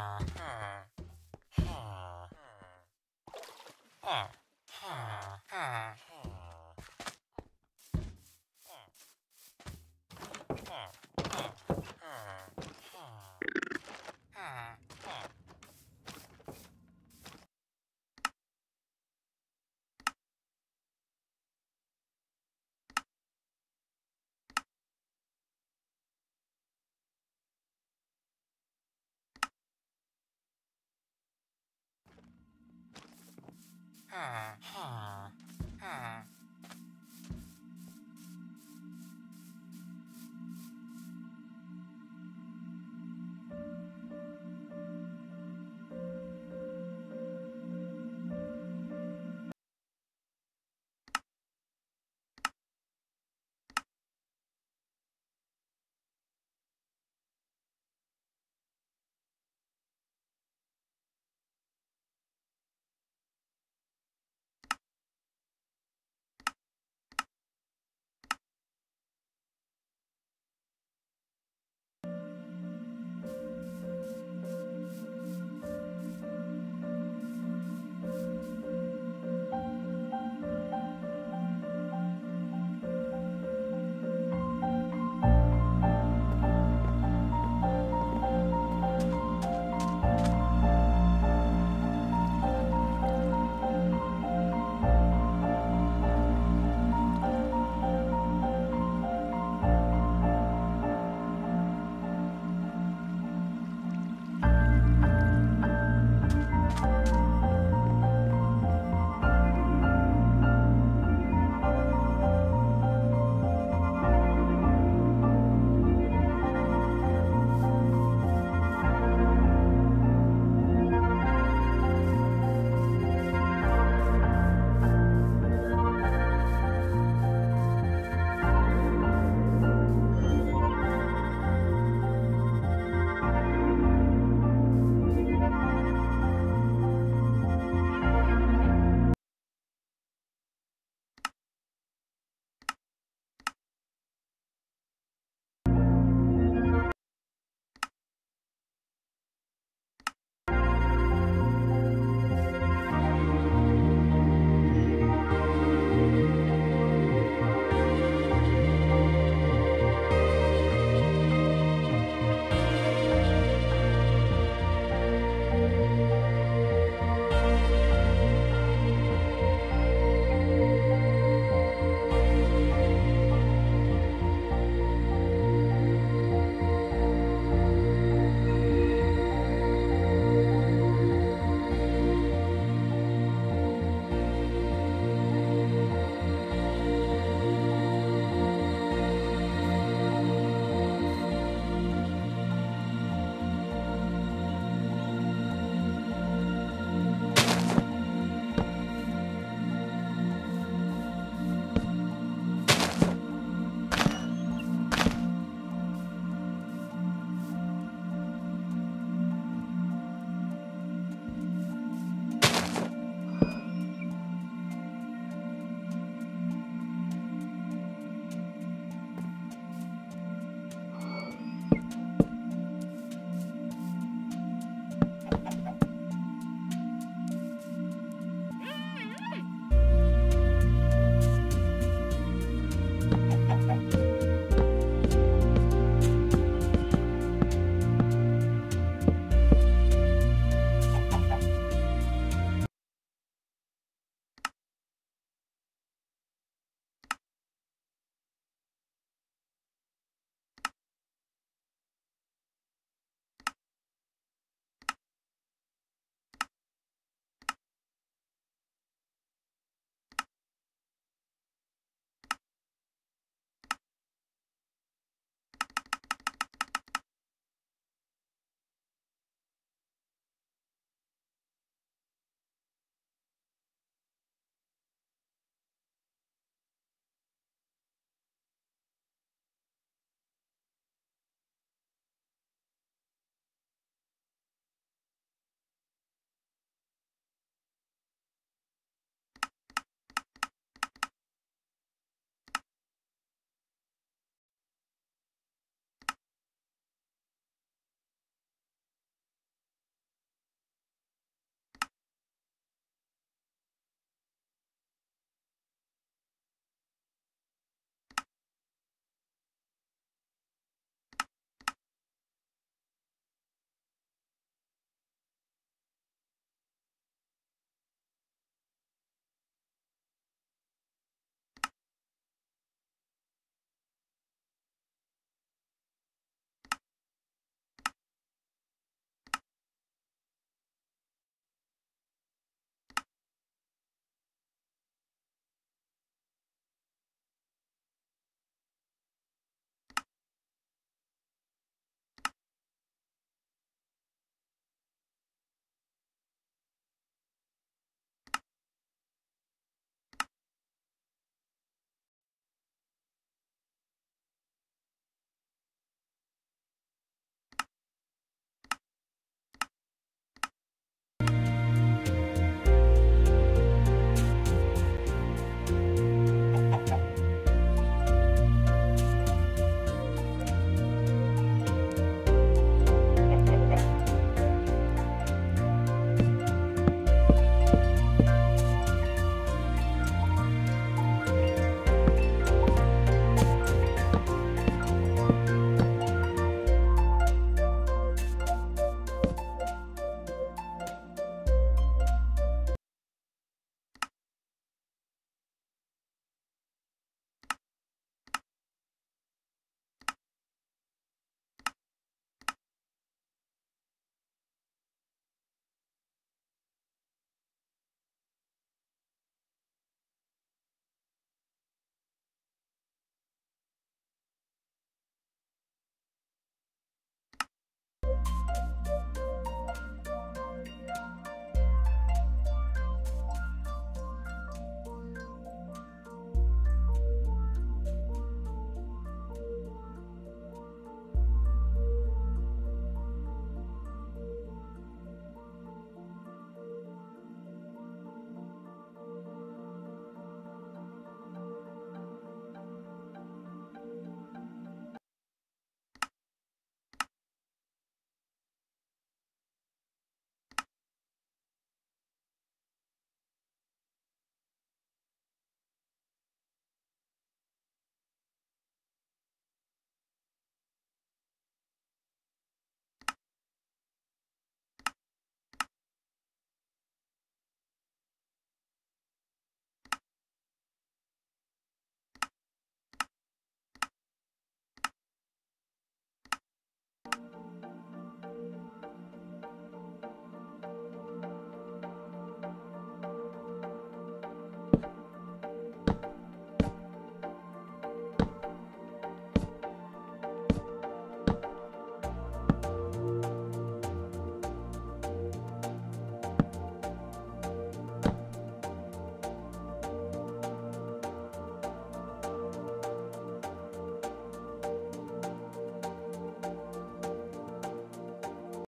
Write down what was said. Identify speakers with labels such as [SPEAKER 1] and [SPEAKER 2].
[SPEAKER 1] Huh. Huh. Huh. ha Huh. Huh. Huh.